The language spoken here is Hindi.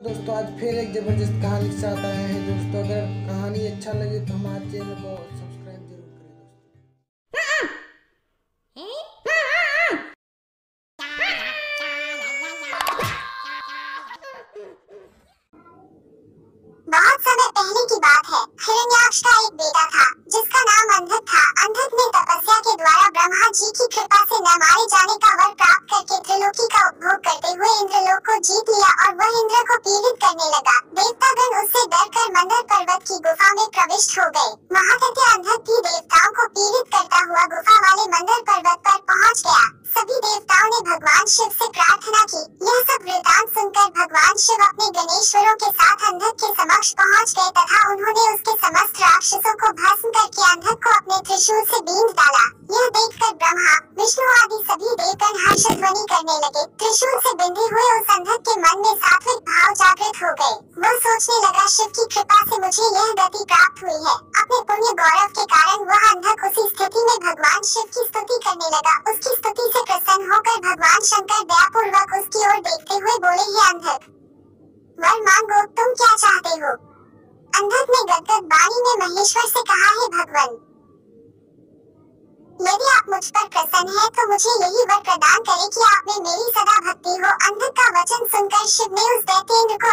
दोस्तों, आज फिर एक ज़बरदस्त कहानी साथ आए हैं। दोस्तों, अगर कहानी अच्छा लगे तो हमारे चैनल को सब्सक्राइब ज़रूर करें बहुत समय पहले की बात है। हिरण्याक्ष का एक बेटा था, जिसका नाम अंधक था। अंधक ने तपस्या के द्वारा ब्रह्मा जी की कृपा से न मारे जाने का वर पीड़ित करने लगा। देवतागण उससे डरकर मंदर पर्वत की गुफा में प्रविष्ट हो गए। महाकत्य अंधक भी देवताओं को पीड़ित करता हुआ गुफा वाले मंदर पर्वत पर पहुँच गया। सभी देवताओं ने भगवान शिव से प्रार्थना की। यह सब वृतांत सुनकर भगवान शिव अपने गणेश्वरों के साथ अंधक के समक्ष पहुँच गए तथा उन्होंने उसके समस्त राक्षसों को भस्म करके अंधक को अपने त्रिशूल से बींध डाला। ध्वनि करने लगे। त्रिशूल से बिंधे हुए उस अंधक के मन में सात्विक भाव जागृत हो गए। वह सोचने लगा, शिव की कृपा से मुझे यह गति प्राप्त हुई है। अपने पुण्य गौरव के कारण वह अंधक उसी स्थिति में भगवान शिव की स्तुति करने लगा। उसकी स्तुति से प्रसन्न होकर भगवान शंकर दयापूर्वक उसकी ओर देखते हुए बोले, हे अंधक, वर मांगो, तुम क्या चाहते हो? अंधक ने गदगद वाणी में महेश्वर से कहा, है भगवान मुझ पर प्रसन्न है तो मुझे यही वर प्रदान करे कि आप में मेरी सदा भक्ति हो। अंधक का वचन सुनकर शिव ने उस दैत्येंद्र को